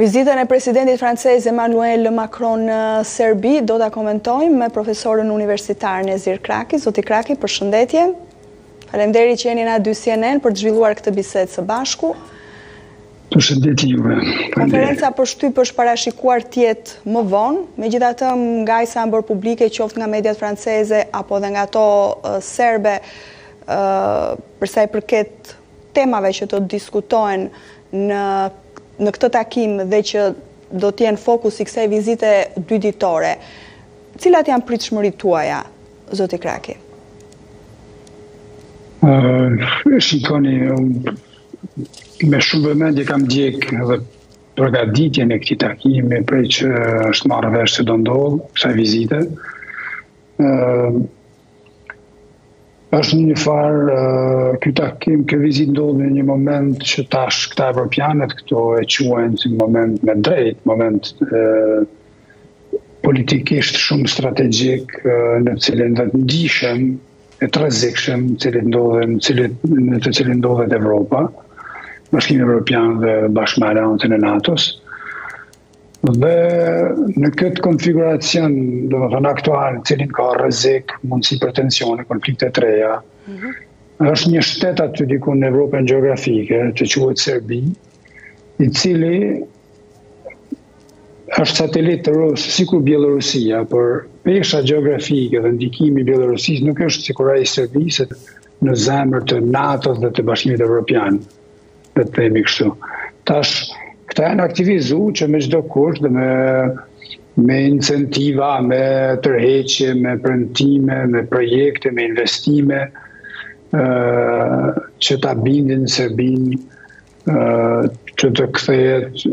Vizitën e presidentit francez Emmanuel Macron në Serbi do ta komentojmë me profesorin universitar Nezir Kraki. Zoti Kraki, përshëndetje. Faleminderit që jeni në A2 CNN për të zhvilluar këtë bisedë së bashku. Përshëndetje juve. Konferenca për shtyp është parashikuar të jetë më vonë, megjithatë nga ajo ç'kanë bërë publike qoftë nga mediat franceze apo dhe nga ato serbe, ë përsa i përket temave që do të diskutohen në në këtë takim dhe që do të jenë fokus i kësaj vizite dy ditore. Cilat janë pritshmëritë tuaja, zoti Kraki? Ëh, shikoni, me shumë vëmendje kam ndjek dhe përgatitjen e këtij takimi prej që është marrë vesh se do ndodh kësaj vizite. Ëh, është një farë ky takim, kjo vizitë ndodhi në një moment që tash këta evropianët këtu e quajnë si moment me drejt, moment e, politikisht shumë strategjik në cilin dhe të ndjeshëm e të rrezikshëm në të cilin ndodhet Evropa, Bashkimi Evropian dhe bashkë me Aleancën e NATO-s. Dhe në këtë konfiguracion, domethënë aktual, cilin ka rrezik, mundësi për tensione, konflikte të reja, mhm. është një shtet aty diku në Evropën gjeografike, që quhet Serbi, i cili është satelit rus, sikur Bjelorusia, por pesha gjeografike dhe ndikimi i Bjelorusisë nuk është sikur ai i Serbisë në zemër të NATO-s dhe të Bashkimit Evropian. le të themi kështu. Tash, këta janë aktivizu që me çdo kusht dhe me, me incentiva, me tërheqje, me premtime, me projekte, me investime, që ta bindin Serbinë që të kthehet,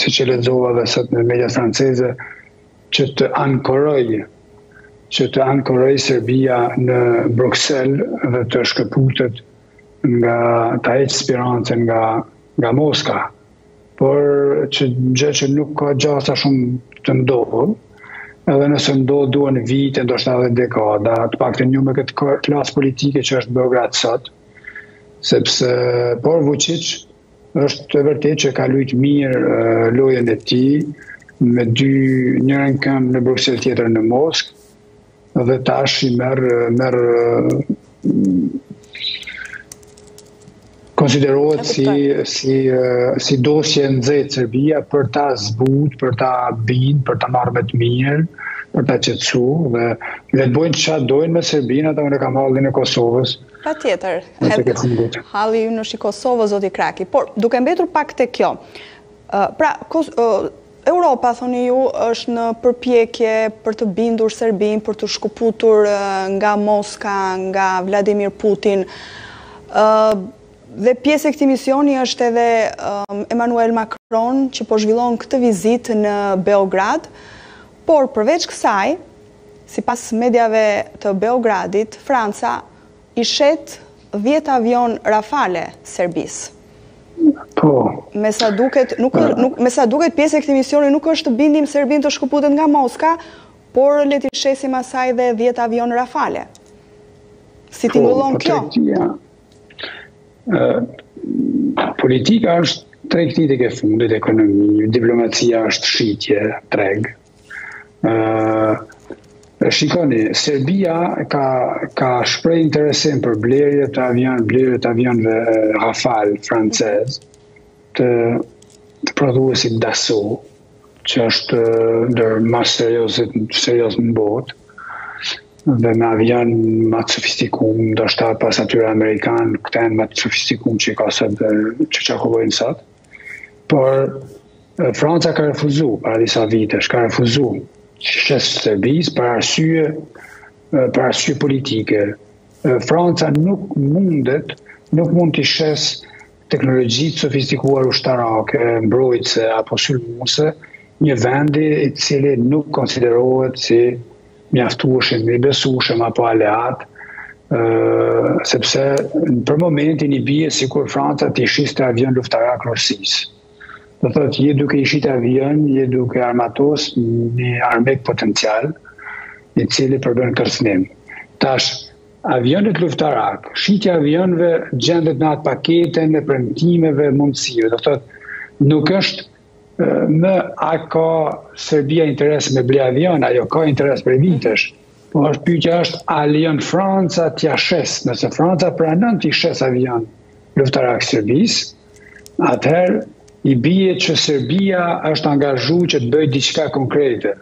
siç e lexova dhe sot në media franceze, që të ankorojë, që të ankorojë Serbia në Bruksel dhe të shkëputet nga ta heq spirancën nga nga Moska, por që gjë që nuk ka gjasa shumë të ndodhë, edhe nëse ndodhë duhen vite, ndoshta edhe dekada, të paktën jo me këtë klasë politike që është në Beograd sot, sepse, por Vuçiç është e vërtetë që ka lujtë mirë lojën e tij, me dy njërën këmbë në Bruksel tjetrën në Moskë, dhe tash i merr merr konsiderohet si si si dosje e nxehtë Serbia për ta zbut, për ta bind, për ta marrë me të mirë, për ta qetësu dhe le të bëjnë çka dojnë me Serbinë, ama unë kam hallin e Kosovës. Patjetër. Halli ynë është i Kosovës zoti Kraki, por duke mbetur pak te kjo. Pra, Europa, thoni ju, është në përpjekje për të bindur Serbinë, për t'u shkëputur nga Moska, nga Vladimir Putin. Dhe pjesë e këtij misioni është edhe Emmanuel Macron, që po zhvillon këtë vizitë në Beograd. Por përveç kësaj, sipas mediave të Beogradit, Franca I shet dhjetë avionë Rafale Serbisë. Po. Me sa duket, nuk, nuk, me sa duket pjesë e këtij misioni nuk është të bindim Serbinë të shkëputet nga Moska, por le t'i shesim asaj dhe 10 avionë Rafale. Si tingëllon po, po, kjo? Politika është tregti tek e fundit, ekonomi, diplomacia është shitje, treg. Shikoni, Serbia ka ka shpreh interesim për blerje të avion, blerje të avionëve Rafale francezë të të prodhuesit Dassault, që është ndër më seriozit, seriozë në botë dhe me avionë ma të sofistikum, ndoshta pas atyre amerikanë, këta janë ma të sofistikum që ka sot që qarkullojnë sot. Por Franca ka refuzu para disa vitesh, ka refuzu t'i shesë Serbisë për arsye për arsye politike. Franca nuk mundet, nuk mund t'i shesë teknologji të sofistikuar ushtarake, mbrojtëse apo sulmuese një vendi i cili nuk konsiderohet si mjaftueshëm i besueshëm apo aleat, ë sepse për momentin i bie sikur Franca t'i shiste avionë luftarakë Rusisë. Do thotë je duke i shit avionë, je duke armatos një armik potencial, i cili përbën kërcënim. Tash avionët luftarakë, shitja e avionëve gjendet në atë paketën e premtimeve, mundësive. Do thotë nuk është Më a ka Serbia interes me ble avionë, ajo ka interes prej vitesh. Po është pyetja është a lejon Franca t'ia shesë, nëse Franca pranon t'i shesë avionë luftarakë Serbisë, atëherë i bie që Serbia është angazhu që të bëjë diçka konkrete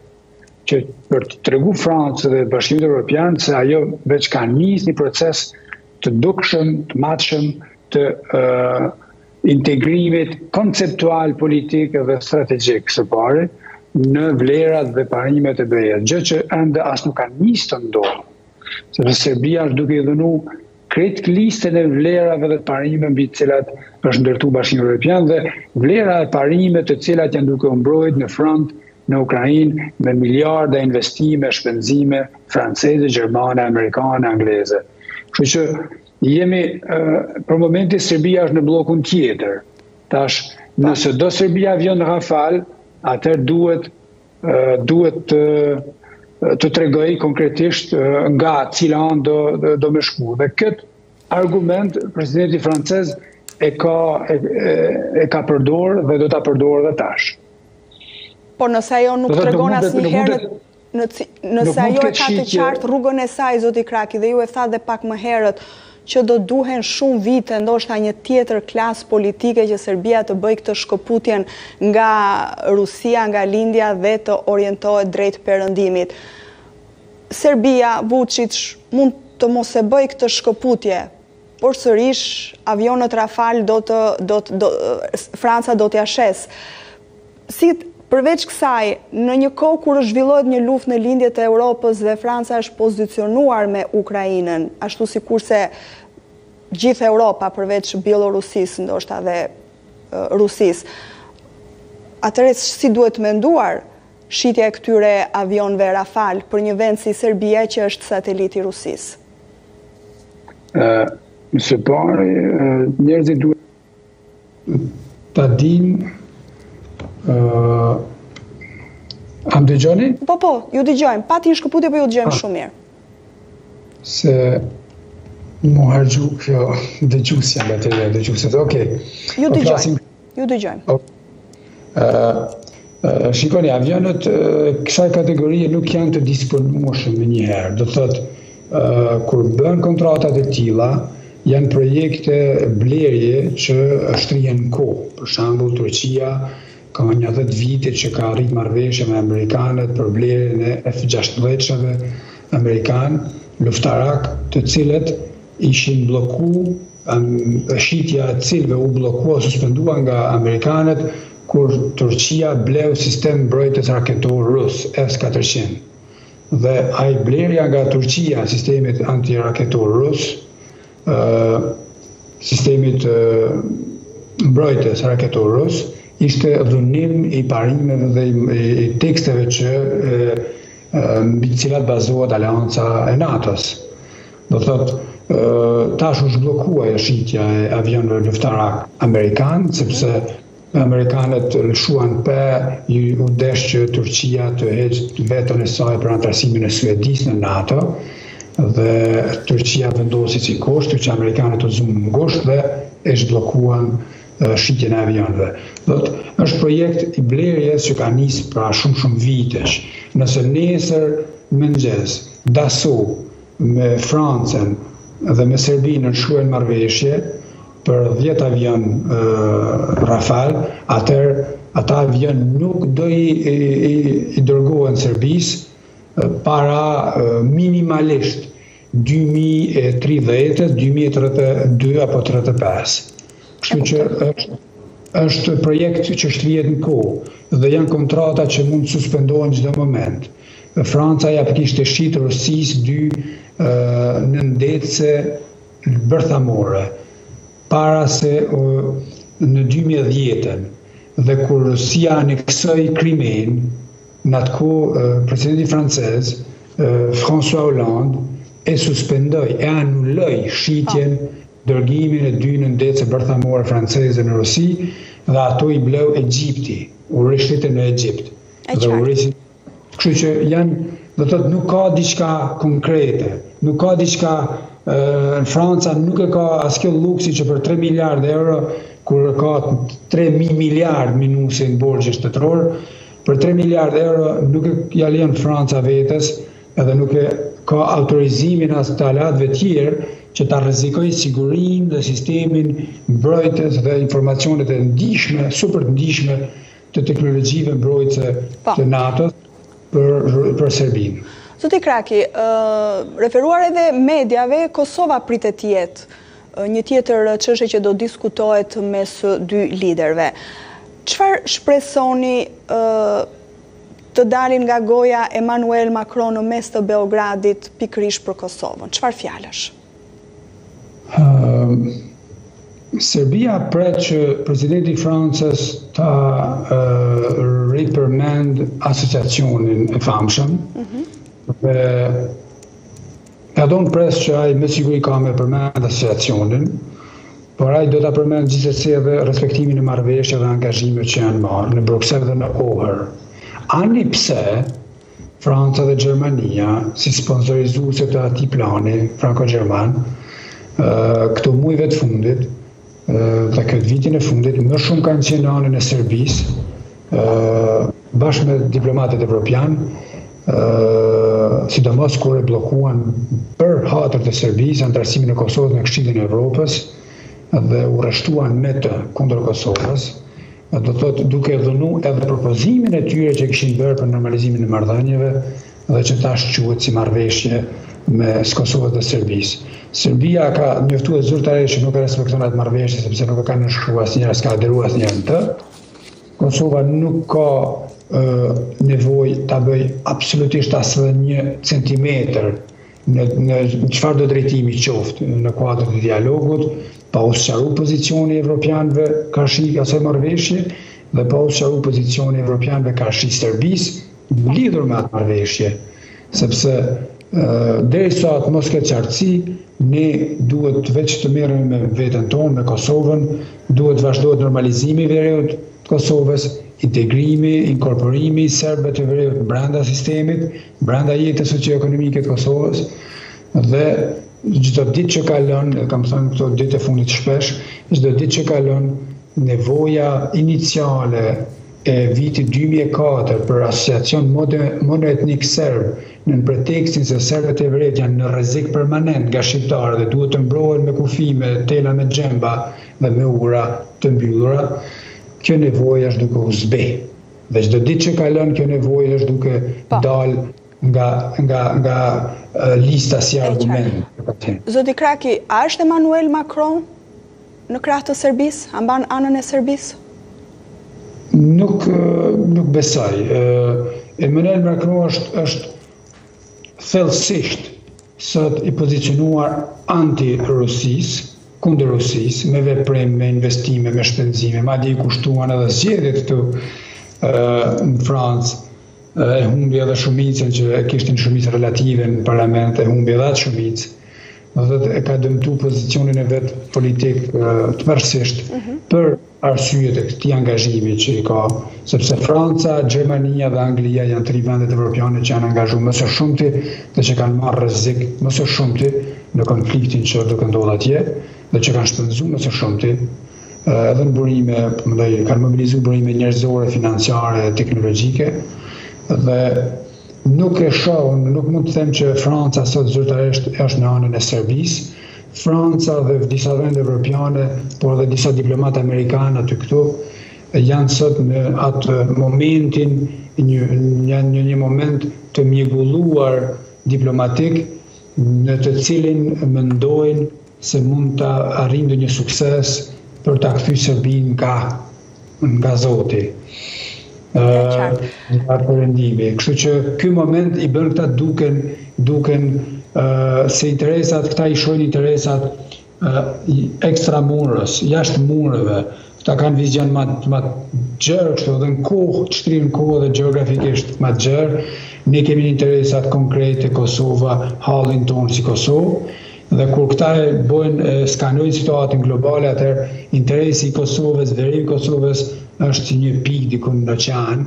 që për t'i tregu Francës dhe Bashkimit Evropian se ajo veç ka nis një proces të dukshëm, të matshëm të uh, integrimit konceptual politik dhe strategjik së pari në vlerat dhe parimet e BE-së, gjë që ende as nuk ka nisë të ndodhë, sepse Serbia është duke i dhunu krejt listën e vlerave dhe parimeve mbi të cilat është ndërtu Bashkimi Evropian dhe vlera e parime të cilat janë duke u mbrojt në front në Ukrainë me miliarda investime, shpenzime franceze, gjermane, amerikane, angleze. Kështu që Jemi, për momentin Serbia është në bllokun tjetër. Tash, nëse do Serbia avionë Rafale, atëherë duhet duhet të të tregoj konkretisht nga cila anë do do me shku. Dhe këtë argument presidenti francez e ka e, e ka përdorur dhe do ta përdorë edhe tash. Por nëse ajo nuk tregon asnjëherë Nëse ajo e ka të qartë rrugën e saj, zoti Kraki, dhe ju e thatë dhe pak më herët, që do duhen shumë vite, ndoshta një tjetër klasë politike që Serbia të bëjë këtë shkëputjen nga Rusia, nga Lindja dhe të orientohet drejt Perëndimit. Serbia, Vuçiç, mund të mos e bëjë këtë shkëputje, por sërish avionët Rafal do të, do të, Franca do t'ia shesë. Si, përveç kësaj, në një kohë kur është zhvillohet një luftë në lindje të Europës dhe Franca është pozicionuar me Ukrainën, ashtu sikurse gjithë Europa përveç Bjellorusisë ndoshta dhe Rusisë, atëherë si duhet menduar shitja e këtyre avionëve Rafale për një vend si Serbia që është satelit i Rusisë? Së pari, njerëzit duhet Ta dinë. A më dëgjoni? Po, po, ju dëgjojmë. Pati një shkëputje, po ju dëgjojmë ah. shumë mirë. Se m'u harxhu kjo dëgjusja nga të një dëgjusja. Oke. Po, ju dëgjojmë. Ju dëgjojmë. Shikoni, avionët e kësaj kategorie nuk janë të disponueshëm menjëherë. Do thotë, kur bën kontratat e tilla, janë projekte blerje që shtrihen në kohë. Për shembull, Turqia ka një 10 vite që ka arrit marrëveshje me amerikanët për blerjen e F-16-shëve amerikanë, luftarakë të cilët ishin blloku e shitja e të cilëve u bllokua suspendua nga amerikanët kur Turqia bleu sistem mbrojtës raketor rus S katërqind dhe ajo blerja nga Turqia e sistemit antiraketor rus sistemit mbrojtës raketor rus ishte dhunim i parimeve dhe i teksteve që mbi të cilat bazohet aleanca e NATO-s. Do thot, tash u zhbllokua shitja e avionëve luftarakë amerikanë, sepse amerikanët lëshuan pe, u desh që Turqia të heqë veton e saj për anëtarësimin e Suedisë në NATO, dhe Turqia vendosi si kusht, që amerikanët u zunë ngusht dhe e zhbllokuan shitjen e avionëve. Dhe është projekt i blerjes që ka nisë para shumë shumë vitesh. Nëse nesër në mëngjes, Dassault, me Francën dhe me Serbinë nënshkruajnë marrëveshje për 10 avionë Rafale, atëherë ata avionë nuk do i dërgohen Serbisë para minimalisht 2030, 2032 apo 35. Kështu që është projekt që shtrihet në kohë dhe janë kontrata që mund të suspendohen çdo moment. Franca ia kishte shitur Rusisë dy nëndetëse bërthamore, para se në dy mijë e dhjetën dhe kur Rusia aneksoi Krimenë, në atë kohë presidenti francez, François Hollande, e suspendoi, e anuloi shitjen, dërgimin e dy nëndetëse bërthamore franceze në Rusi dhe ato i bleu Egjipti, u rishiten në Egjipt. Dhe u rishit Kështu që janë, do të thotë nuk ka diçka konkrete, nuk ka diçka, Franca nuk e ka as kjo luksin që për 3 miliard euro, kur e ka 3.000 miliard minusin borxh shtetëror, për 3 miliard euro nuk e ia lejon Franca vetes edhe nuk e ka autorizimin as të aleatëve tjerë që ta rrezikojë sigurinë dhe sistemin mbrojtës dhe informacionet e ndishme, super të ndishme të teknologjive mbrojtëse po. të NATO-s për Serbinë. Zoti Kraki, referuar edhe mediave, Kosova pritet të jetë një tjetër çështje që do diskutohet mes dy liderëve. Çfarë shpresoni të dalin nga goja e Emmanuel Macron në mes të Beogradit pikërisht për Kosovën? Çfarë fjalësh? Serbia pret që presidenti i Francës ta ripërmend asociacionin e famshëm. Dhe padyshim pres që ai me siguri ka me përmend asociacionin, por ai do ta përmend gjithsesi edhe respektimin e marrëveshjeve dhe angazhimeve që janë marrë në Bruksel dhe në Ohër. Ani pse Franca dhe Gjermania, si sponsorizuese të atij plani franko-gjerman, këto mujve të fundit dhe këtë vitin e fundit më shumë kanë qenë në anën e Serbisë, bashkë me diplomatët evropianë, sidomos kur e bllokuan për hatër të Serbisë anëtarësimin e Kosovës në Këshillin e Evropës dhe u rreshtuan me të kundër Kosovës, do të thotë duke dhunu edhe propozimin e tyre që kishin bërë për normalizimin e marrëdhënieve dhe që tash quhet si marrëveshje mes Kosovës dhe Serbisë. Serbia ka njoftuar zyrtarisht që nuk e respekton atë marrëveshje sepse nuk e ka nënshkruar asnjëherë, s'ka aderuar asnjëherë në të. Kosova nuk ka nevojë ta bëjë absolutisht asnjë centimetër në çfarëdo drejtimi qoftë në kuadër të dialogut, pa u sqaruar pozicioni i evropianëve karshi asaj marrëveshje dhe pa u sqaruar pozicioni i evropianëve karshi Serbisë lidhur me atë marrëveshje, sepse derisa të mos ketë qartësi, ne duhet veç të merrem me veten tonë, me Kosovën, duhet të vazhdohet normalizimi i veriut të Kosovës, integrimi, inkorporimi i serbëve të veriut brenda sistemit, Brenda jetës socio-ekonomike të Kosovës dhe çdo ditë që kalon, e kam thënë këto ditë e fundit shpesh, çdo ditë që kalon nevoja iniciale e vitit 2004 për asociacion monoetnik serb nën pretekstin se serbët e veriut janë në rrezik permanent nga shqiptarë dhe duhet të mbrohen me kufij, me tela me gjemba dhe me ura të mbyllura, kjo nevojë është duke u zbeh. Dhe çdo ditë që kalon kjo nevojë është duke dalë nga nga nga lista si argument. Zoti Kraki, a është Emmanuel Macron në krah të Serbisë? A mban anën e Serbisë? Nuk nuk besoj. Emmanuel Macron është është thellësisht sot i pozicionuar anti-Rusisë, kundër Rusisë, me veprim, me investime, me shpenzime, madje i kushtuan edhe zgjedhjet këtu në Francë, e humbi edhe shumicën që e kishte një shumicë relative në parlament, e humbi edhe atë shumicë, domethënë e ka dëmtu pozicionin e vet politik tërësisht për arsye të këtij angazhimi që i ka, sepse Franca, Gjermania dhe Anglia janë tri vendet evropiane që janë angazhuar më së shumti dhe që kanë marrë rrezik më së shumti në konfliktin që është duke ndodhë atje dhe që kanë shpenzuar më së shumti edhe në burime, kanë mobilizu burime njerëzore, financiare, teknologjike, dhe nuk e shoh, nuk mund të them që Franca sot zyrtarisht është në anën e Serbisë, Franca dhe disa vende evropiane, por edhe disa diplomatë amerikanë aty këtu, janë sot në atë momentin, një, një, një moment të mjegulluar diplomatik, në të cilin mendojnë se mund të arrijnë një sukses për ta kthy Serbinë ka nga ë nga perëndimi. Kështu që ky moment i bën këta duken duken ë se interesat këta i shohin interesat ekstra muros, jashtë murëve, këta kanë vizion ma, ma të gjërë kështu dhe në kohë, të shtrirë në kohë dhe gjeografikisht ma të gjërë, ne kemi interesat konkrete Kosova, hallin tonë si Kosovë, Dhe kur këta e bojnë e skanojnë situatën globale atëherë interesi i Kosovës, veriu i Kosovës është një pikë diku në oqean.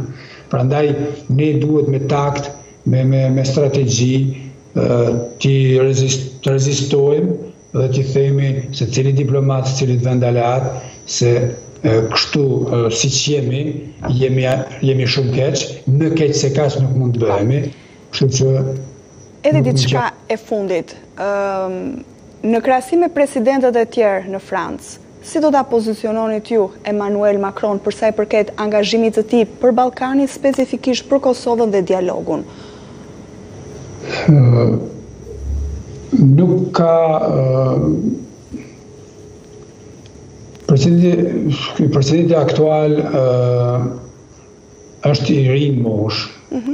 Prandaj ne duhet me takt, me me me strategji të rezist, të rezistojmë dhe t'i themi secilit diplomat, secilit vend aleat se kështu siç jemi, jemi jemi shumë keq, më keq se kaq nuk mund të bëhemi. Kështu që Edhe diçka e fundit, në krahasim me presidentët e tjerë në Francë, si do ta poziciononit ju Emmanuel Macron për sa i përket angazhimit të tij për Ballkanin, specifikisht për Kosovën dhe dialogun? Nuk ka presidenti presidenti aktual Është i ri në moshë,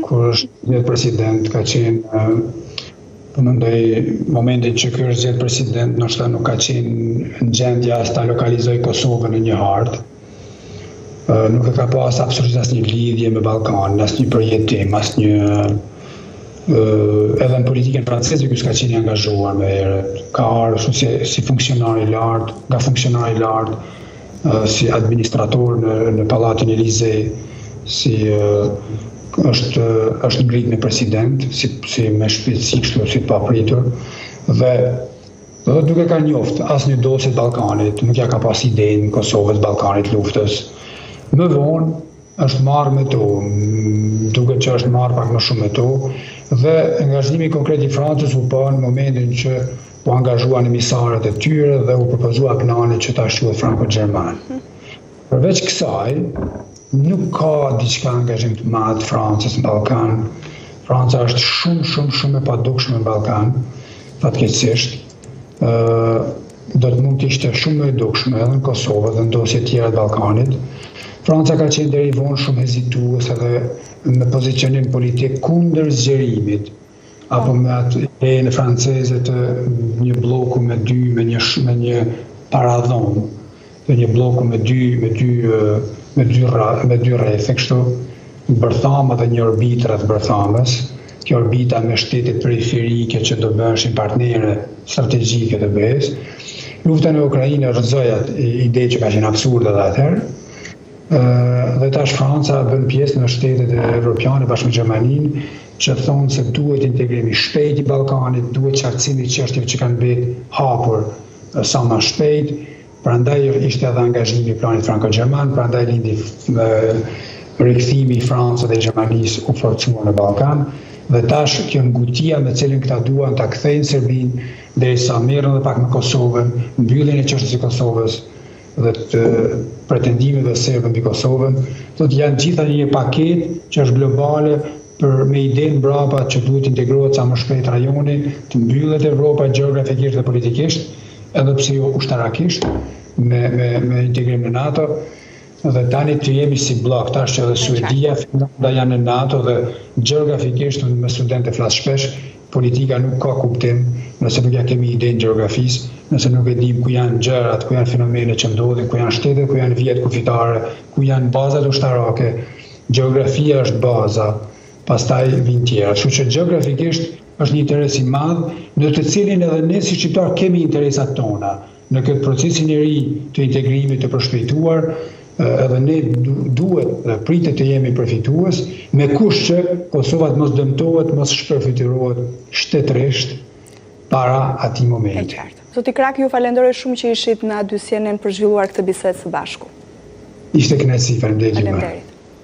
kur është zgjedhë president, ka qenë, po mendoj, momentin që ky është zgjedhë president, ndoshta nuk ka qenë në gjendje as ta lokalizoj Kosovën në një hartë, nuk e ka pas absolutisht asnjë lidhje me Ballkanin, asnjë përjetim, asnjë edhe në politikën franceze ky s'ka qenë i angazhuar më herët. Ka ardhur si si funksionar i lartë, nga funksionar i lartë si administrator në në Pallatin Elize, si është është ngrit në president, si si me shpejtësi kështu si papritur dhe dhe nuk e ka njoft asnjë dosje të Ballkanit, nuk ja ka pas idenë Kosovës Ballkanit luftës. Më vonë është marrë me to, duket që është marrë pak më shumë me to, dhe angazhimi konkret i Francës u pa në momentin që U angazhuan emisarët e tyre dhe u propozua plani që tash quhet franko-gjerman. Përveç kësaj, nuk ka diçka angazhim të madh të Francës në Ballkan. Franca është shumë shumë shumë e padukshme në Ballkan, fatkeqësisht. ë do të mund të ishte shumë më e dukshme edhe në Kosovë dhe në dosje të tjera të Ballkanit. Franca ka qenë deri vonë shumë hezituese dhe me pozicionim politik kundër zgjerimit apo me atë idenë franceze të një bloku me dy, me një me një paradhomë, të një bloku me dy, me dy me dy rra, me dy rrethe kështu, bërthama dhe një orbitë rreth bërthamës. Kjo orbita me shtetet periferike që do bëheshin partnere strategjike të BE-s. Lufta në Ukrainë rrëzoi atë ide që ka qenë absurde edhe atëherë. Ë dhe tash Franca bën pjesë në shtetet evropiane bashkë me Gjermaninë që thonë se duhet integrim i shpejtë i Ballkanit, duhet qartësim i çështjeve që kanë mbet hapur sa ma shpejt, prandaj ishte edhe angazhimi i planit franko-gjerman, prandaj lindi rikthimi i Francës dhe Gjermanisë i forcuar në Ballkan, dhe tash kjo ngutia me cilën këta duan ta kthejnë Serbinë, derisa merren edhe pak me Kosovën, mbylljen e çështjes së Kosovës, dhe të pretendimeve serbe mbi Kosovën, të janë të gjitha një paketë që është globale po me idenë mbrapa që duhet të integrohet sa më shpejt rajoni, të mbyllet Evropa gjeografikisht dhe politikisht, edhe pse jo ushtarakisht, me, me, me integrim në NATO, dhe tani të jemi si blok, tash që edhe Suedia, Finlanda janë në NATO dhe gjeografikisht me studentë e flas shpesh, Politika nuk ka kuptim nëse nuk ja kemi idenë gjeografisë, nëse nuk e dimë ku janë gjërat, ku janë fenomenet që ndodhin, ku janë shtetet, ku janë vijat kufitare, ku janë bazat ushtarake. Gjeografia është baza, pastaj vijnë tjerat. Kështu që gjeografikisht është një interes i madh, në të cilin edhe ne si shqiptarë kemi interesat tona. Në këtë procesin e ri të integrimit të përshpejtuar, edhe ne duhet dhe pritet të jemi përfitues, me kusht që Kosova të mos dëmtohet, mos shpërfytyrohet shtetërisht para atij momenti. E qartë. Zoti Kraki, ju falënderoj shumë që ishit në A2 CNN për të zhvilluar këtë bisedë së bashku. Ishte kënaqësi, faleminderit gjithashtu. Faleminderit.